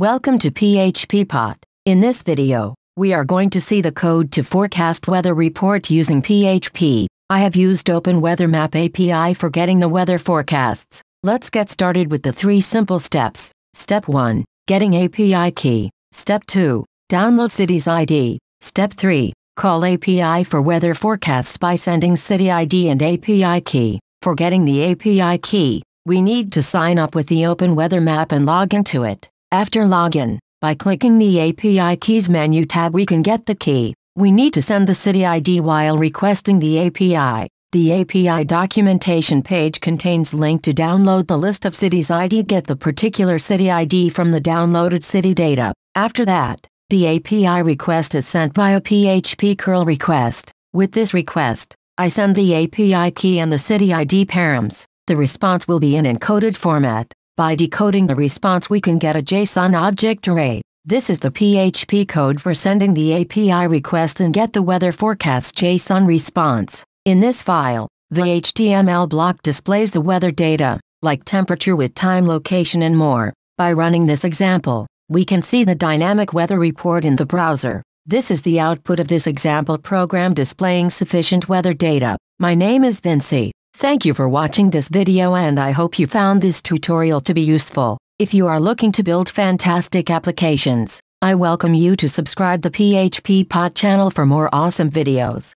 Welcome to PHP Pot. In this video, we are going to see the code to forecast weather report using PHP. I have used Open Weather Map API for getting the weather forecasts. Let's get started with the three simple steps. Step 1. Getting API key. Step 2. Download city's ID. Step 3. Call API for weather forecasts by sending city ID and API key. For getting the API key, we need to sign up with the Open Weather Map and log into it. After login, by clicking the API Keys menu tab we can get the key. We need to send the city ID while requesting the API. The API documentation page contains link to download the list of cities ID get the particular city ID from the downloaded city data. After that, the API request is sent via PHP curl request. With this request, I send the API key and the city ID params. The response will be in encoded format. By decoding the response we can get a JSON object array. This is the PHP code for sending the API request and get the weather forecast JSON response. In this file, the HTML block displays the weather data, like temperature with time location and more. By running this example, we can see the dynamic weather report in the browser. This is the output of this example program displaying sufficient weather data. My name is Vincy. Thank you for watching this video and I hope you found this tutorial to be useful. If you are looking to build fantastic applications, I welcome you to subscribe the PHP Pot channel for more awesome videos.